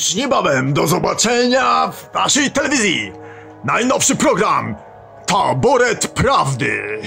Już niebawem do zobaczenia w naszej telewizji. Najnowszy program Taboret Prawdy.